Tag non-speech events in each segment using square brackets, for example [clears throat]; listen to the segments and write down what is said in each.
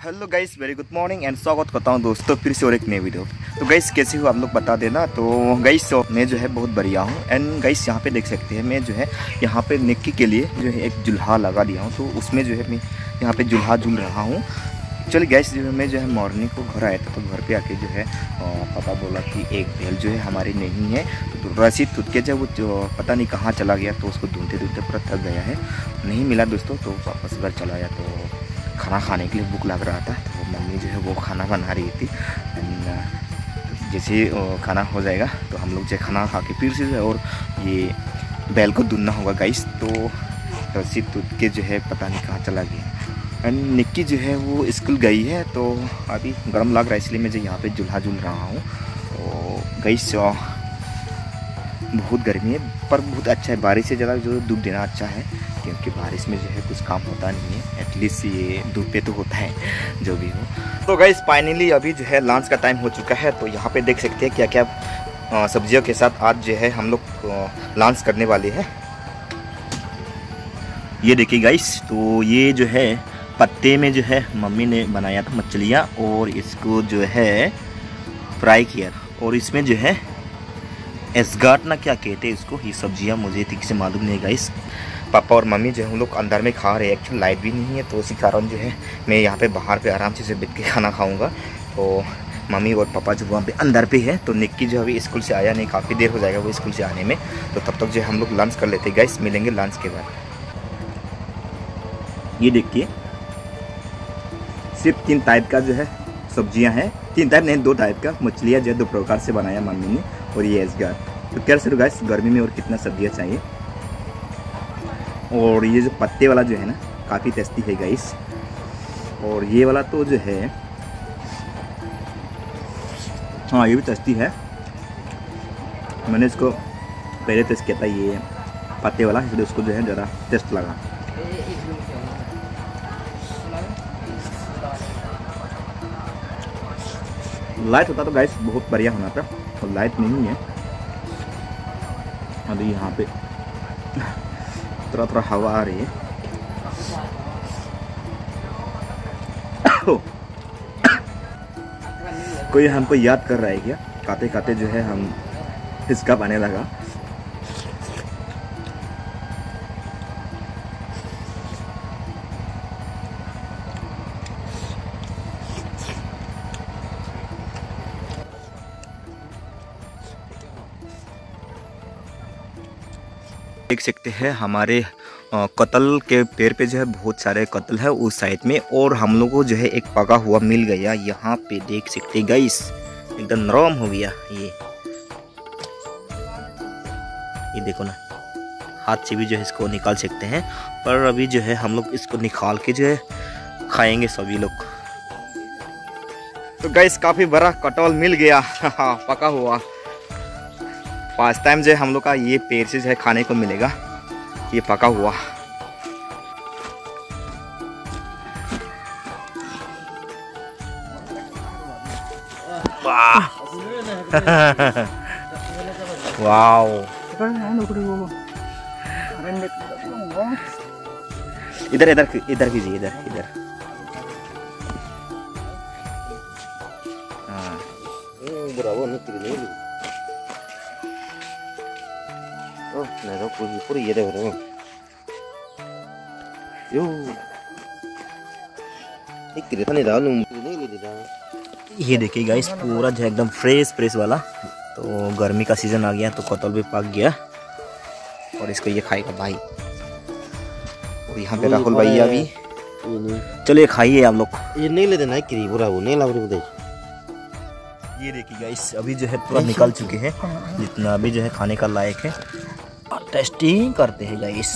Hello guys very good morning and स्वागत करता हूँ दोस्तों, फिर से और एक नई वीडियो तो गाइस कैसे हो आप लोग बता देना। तो गाइस मैं जो है बहुत बढ़िया हूँ। एंड गाइस यहाँ पे देख सकते हैं, मैं जो है यहाँ पे निक्की के लिए जो है एक जुल्हा लगा दिया हूँ। तो उसमें जो है मैं यहाँ पे जुल्हा झूल रहा हूँ। चलिए गैस जो है मैं जो है मॉर्निंग को घर आया था तो घर पे आके जो है पापा बोला कि एक बैल जो है हमारी नहीं है। तो रसीद टूट के जब वो जो पता नहीं कहाँ चला गया तो उसको ढूंढते ढूंढते पूरा थक गया है। नहीं मिला दोस्तों तो वापस घर चला गया तो खाना खाने के लिए भूख लग रहा था तो मम्मी जो है वो खाना बना रही थी। एंड जैसे खाना हो जाएगा तो हम लोग जो खाना खा के फिर से और ये बैल को धुनना होगा गाइस तो रस्सी टूट के जो है पता नहीं कहाँ चला गया। एंड निक्की जो है वो स्कूल गई है तो अभी गर्म लग रहा है, इसलिए मैं जो यहाँ पे जुल्हा झूल रहा हूँ। तो गई बहुत गर्मी है, पर बहुत अच्छा है। बारिश से ज़्यादा जो दूध देना अच्छा है, क्योंकि बारिश में जो है कुछ काम होता नहीं है। एटलीस्ट ये धूप पे तो होता है, जो भी हो। तो गाइस फाइनली अभी जो है लंच का टाइम हो चुका है तो यहाँ पे देख सकते हैं क्या क्या सब्जियों के साथ आज जो है हम लोग लंच करने वाले हैं। ये देखिए गाइस तो ये जो है पत्ते में जो है मम्मी ने बनाया था मछलियाँ, और इसको जो है फ्राई किया और इसमें जो है एसगाट ना क्या कहते हैं? इसको ये सब्ज़ियाँ मुझे ठीक से मालूम नहीं गाइस पापा और मम्मी जो है हम लोग अंदर में खा रहे हैं। एक्चुअली लाइट भी नहीं है तो उसी कारण जो है, मैं यहाँ पे बाहर पे आराम से बैठ के खाना खाऊँगा। तो मम्मी और पापा जो वहाँ पे अंदर पे है तो निक्की जो अभी स्कूल से आया नहीं, काफ़ी देर हो जाएगा वो स्कूल से आने में। तो तब तक जो है, हम लोग लंच कर लेते गैस मिलेंगे लंच के बाद। ये देखिए, सिर्फ़ तीन टाइप का जो है, सब्ज़ियाँ हैं। तीन टाइप नहीं, दो टाइप का। मछलियाँ जो है, दो प्रकार से बनाया मम्मी ने। और ये एसगार तो क्या सर गैस गर्मी में और कितना सब्ज़ियाँ चाहिए? और ये जो पत्ते वाला जो है ना, काफ़ी टेस्टी है गाइस और ये वाला तो जो है हाँ ये भी टेस्टी है। मैंने इसको पहले टेस्ट किया था ये पत्ते वाला, इसलिए उसको जो है ज़रा टेस्ट लगा। लाइट होता तो गाइस बहुत बढ़िया होना था। और लाइट नहीं है। अभी यहाँ पे थोड़ा थोड़ा हवा आ रही है। [coughs] कोई हमको याद कर रहा है क्या? काते काते जो है हम हिस्सा आने लगा। देख सकते हैं, हमारे कतल के पेड़ पे जो है बहुत सारे कतल है उस साइड में और हम लोग को जो है एक पका हुआ मिल गया। यहाँ पे देख सकते गाइस एकदम नरम हो गया ये। ये देखो ना, हाथ से भी जो है इसको निकाल सकते हैं, पर अभी जो है हम लोग इसको निकाल के जो है खाएँगे सभी लोग। तो गैस काफ़ी बड़ा कटोल मिल गया। [laughs] पका हुआ। फ़र्स्ट टाइम जो हम लोग का ये पेड़ से जो है खाने को मिलेगा। ये पका हुआ। [laughs] वाओ। इधर इधर इधर कीजिए, इधर इधर। हाँ। 어, 내가 뿌리 뿌리 얘래 그래. 요. एक तिरथा नहीं रहा नहीं ले रहा ये देखिए गाइस पूरा जो एकदम फ्रेश फ्रेश वाला तो गर्मी का सीजन आ गया तो कतल भी पक गया और इसको ये खाएगा भाई और यहाँ पे राहुल भैया भी चलिए खाइए आप लोग ये नहीं ले देना किरी बुरा वो नहीं लाभ दे ये देखिए गाइस अभी जो है पूरा निकल चुके हैं जितना अभी जो है खाने का लायक है टेस्टिंग करते हैं गाइस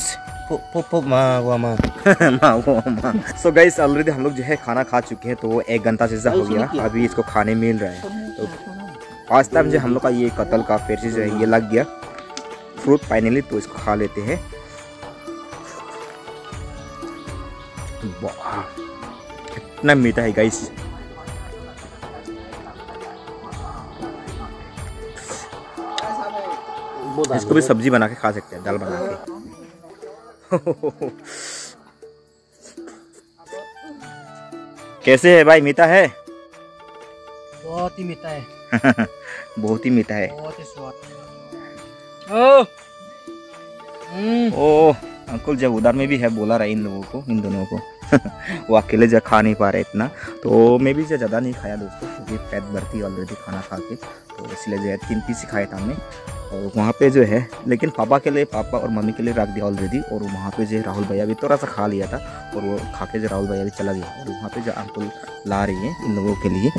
सो गाइस ऑलरेडी हम लोग जो है खाना खा चुके हैं तो एक घंटा से हो गया. अभी इसको खाने मिल रहा है. तो पाँच टाइम जो हम लोग का ये कतल का फिर से जो है ये लग गया. फ्रूट फाइनली तो इसको खा लेते हैं. इतना मीठा है गाइस इसको भी सब्ज़ी बना के खा सकते हैं दाल बना के। कैसे है भाई मीठा है? बहुत ही मीठा है। [laughs] बहुत ही मीठा है। बहुत ही स्वाद ओ हम्म, अंकुल जब उधर में भी है बोला रहा इन लोगों को इन दोनों को। [laughs] वो अकेले जो खा नहीं पा रहे इतना। तो मैं भी जो ज़्यादा नहीं खाया दोस्तों क्योंकि पेट भरती ऑलरेडी खाना खा के। तो इसलिए जो है तीन पीस ही खाया था हमने। और वहाँ पे जो है, लेकिन पापा के लिए, पापा और मम्मी के लिए रख दिया ऑलरेडी और वहाँ पे जो है राहुल भैया भी थोड़ा सा खा लिया था और वो खा के जो राहुल भैया भी चला गया और वहाँ पे जो अंकुल ला रही है इन लोगों के लिए।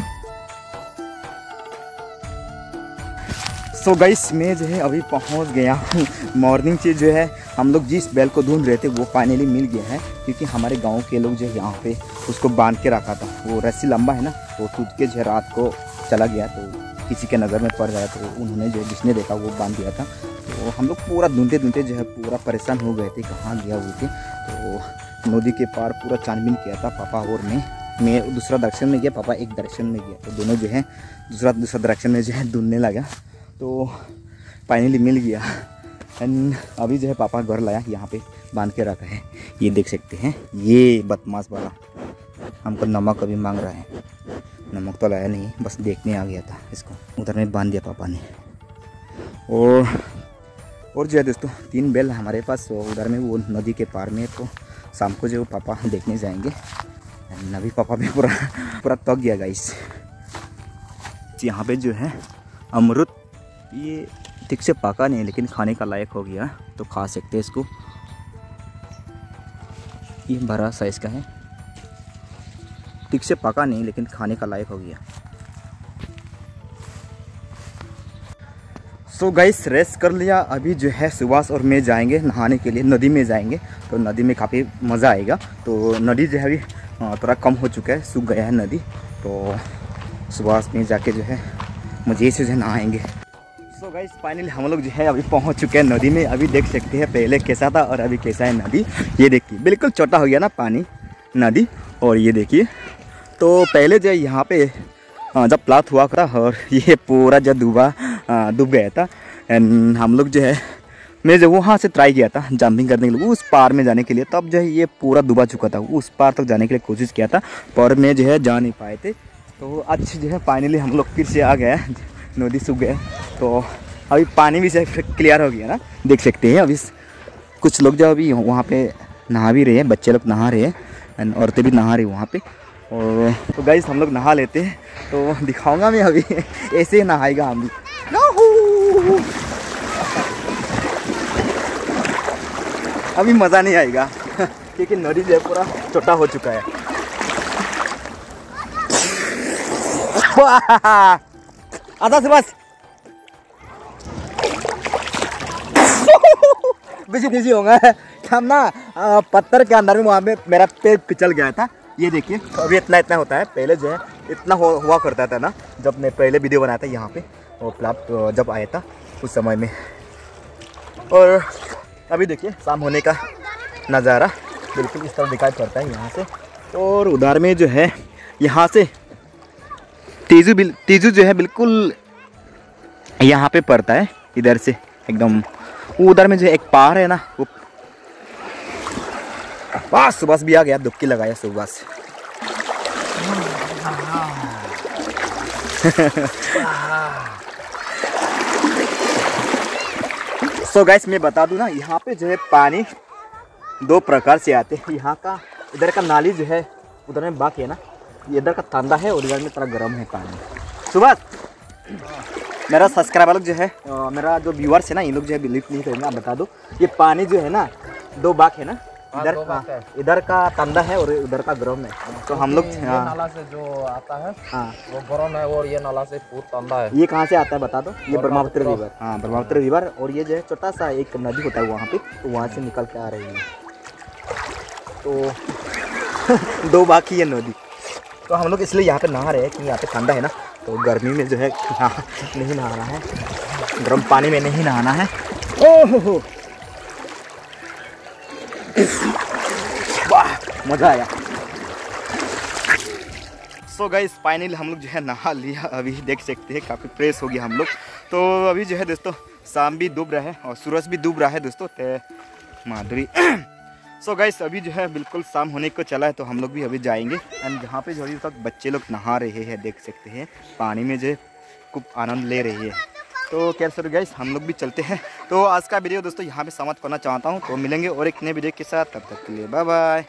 सो so गाइस मैं जो है अभी पहुँच गया हूँ। मॉर्निंग से जो है हम लोग जिस बैल को ढूंढ रहे थे, वो फाइनली मिल गया है क्योंकि हमारे गाँव के लोग जो है यहाँ पे उसको बाँध के रखा था। वो रस्सी लंबा है ना वो टूट के जो है रात को चला गया तो किसी के नज़र में पड़ गया तो उन्होंने जो जिसने देखा वो बाँध दिया था। तो हम लोग पूरा ढूंढते ढूंढते जो है पूरा परेशान हो गए थे, कहाँ गया हुए थे तो नदी के पार पूरा छानबीन किया था पापा और मैं। मैं दूसरा डायरेक्शन में गया, पापा एक डायरेक्शन में गया। तो दोनों जो है दूसरा दूसरा डायरेक्शन में जो है ढूँढने लगा। तो फाइनली मिल गया। एंड अभी जो है पापा घर लाया, यहाँ पे बाँध के रखा है। ये देख सकते हैं, ये बदमाश वाला। हमको नमक अभी मांग रहा है। नमक तो लाया नहीं, बस देखने आ गया था इसको। उधर में बाँध दिया पापा ने। और और जो है दोस्तों, तीन बैल हमारे पास उधर में वो नदी के पार में तो शाम को जो पापा देखने जाएँगे। अभी पापा भी पूरा पूरा तक गया गाइस यहाँ पे जो है, अमरुद, ये ठीक से पका नहीं लेकिन खाने का लायक हो गया तो खा सकते हैं इसको। ये बड़ा साइज़ का है। ठीक से पका नहीं, लेकिन खाने का लायक हो गया। सो गाइस रेस्ट कर लिया। अभी जो है सुभाष और मैं जाएँगे नहाने के लिए। नदी में जाएँगे तो नदी में काफ़ी मज़ा आएगा। तो नदी जो है अभी थोड़ा कम हो चुका है, सूख गया है नदी। तो सुभाष में जाके जो है, मुझे से जो है नहाएँगे। सो गाइस फाइनली हम लोग जो है अभी पहुँच चुके हैं नदी में। अभी देख सकते हैं पहले कैसा था और अभी कैसा है नदी। ये देखिए, बिल्कुल छोटा हो गया ना पानी, नदी। और ये देखिए तो पहले जो है यहाँ पे जब प्लाट हुआ था और ये पूरा जो डूबा डूब गया था एंड हम लोग जो है, मैं जब वहाँ से ट्राई किया था जंपिंग करने के लिए, उस पार में जाने के लिए, तब जो है ये पूरा डूबा चुका था, उस पार तक जाने के लिए कोशिश किया था, पर मैं जो है जा नहीं पाए थे। तो आज जो है फाइनली हम लोग फिर से आ गए, नदी सूख गए। तो अभी पानी भी से क्लियर हो गया ना, देख सकते हैं। अभी कुछ लोग जो अभी वहाँ पे नहा भी रहे हैं, बच्चे लोग नहा रहे हैं एंड औरतें भी नहा रही हैं वहाँ पे। और तो गाइस हम लोग नहा लेते हैं तो दिखाऊँगा मैं अभी, [laughs] ऐसे ही नहाएगा हम भी। अभी मज़ा नहीं आएगा, [laughs] क्योंकि नदी जो पूरा छोटा हो चुका है। [laughs] आधा से बस। बिज़ी बिज़ी हो गए हम ना पत्थर के अंदर में वहाँ पे मेरा पैर पिचल गया था। ये देखिए अभी इतना इतना होता है पहले जो है इतना हो, हुआ करता था ना जब मैं पहले वीडियो बनाया था यहाँ पे वो प्लाट जब आया था उस समय में। और अभी देखिए शाम होने का नज़ारा बिल्कुल इस तरह दिखाई पड़ता है यहाँ से। और उधर में जो है यहाँ से तेजू बिल तेजू जो है बिल्कुल यहाँ पे पड़ता है इधर से एकदम। वो उधर में जो है एक पहाड़ है ना वो वाह सुबह भी आ गया दुबकी लगाया सुबह से सो गैस मैं बता दूँ ना यहाँ पे जो है पानी दो प्रकार से आते हैं। यहाँ का इधर का नाली जो है उधर में बाकी है ना ये इधर का ठंडा है और इधर में थोड़ा गर्म है पानी। सुबह मेरा सब्सक्राइबर लोग जो है अ, मेरा जो व्यूअर्स है ना इन लोग जो है बिलीव नहीं करेंगे आप बता दो। ये पानी जो है ना दो बाग है ना इधर हाँ, इधर का तंदा है और उधर का गर्म है तो हम लोग हाँ। नाला से जो आता है हाँ। वो गरम है और ये नाला से पूरा ठंडा है। ये कहाँ से आता है बता दो? ये ब्रह्मपुत्र ब्रह्मपुत्र। रिवर। हाँ ब्रह्मपुत्र रिवर और ये जो है छोटा सा एक नदी होता है वहाँ पे तो वहाँ से निकल के आ रही है। तो [laughs] दो बाकी है नदी। तो हम लोग इसलिए यहाँ पे नहा रहे हैं कि यहाँ पे ठंडा है ना तो गर्मी में जो है नहा नहीं नहाना है। गर्म पानी में नहीं नहाना है। ओह हो। वाह, मज़ा आया। सो गाइस फाइनली हम लोग जो है नहा लिया। अभी देख सकते हैं, काफ़ी फ्रेश हो गया हम लोग। तो अभी जो है दोस्तों, शाम भी डूब रहा है और सूरज भी डूब रहा है दोस्तों, ते माधुरी। सो [clears throat] so गाइस अभी जो है बिल्कुल शाम होने को चला है तो हम लोग भी अभी जाएँगे। एंड जहाँ पे जो अभी तक बच्चे लोग नहा रहे हैं, देख सकते हैं, पानी में जो खूब आनंद ले रही है। तो क्या सर गाइस हम लोग भी चलते हैं। तो आज का वीडियो दोस्तों यहाँ पे समाप्त करना चाहता हूँ। तो मिलेंगे और एक नए वीडियो के साथ। तब तक के लिए बाय बाय